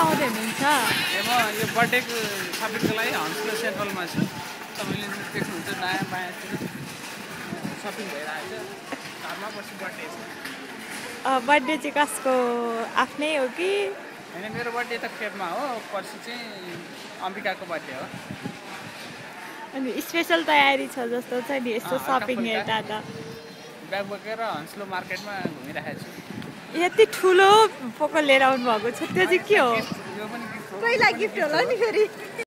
आउँदै हुनुहुन्छ? ए म यो बर्थडेको सपिङको लागि हन्सलो सेन्ट्रलमा छु। तपाईँले देख्नुहुन्छ दायाँ बायाँतिर सपिङ भइरहेको छ। घरमा बसी बर्थडे छ। बर्थडे चाहिँ कसको? आफ्नै हो कि होइन मेरो बर्थडे त फेबमा हो पर्सि चाहिँ अम्बिकाको बर्थडे हो। अनि स्पेसल तयारी छ जस्तो छ नि यस्तो सपिङ। हेर्दा त। ब्याग बोकेर हन्सलो मार्केटमा घुमिरहेको छु। यति ठुलो पोको लिएर आउनु भएको छ त्यो चाहिँ के हो? यो पनि गिफ्ट हो। पहिला गिफ्ट होला नि फेरि।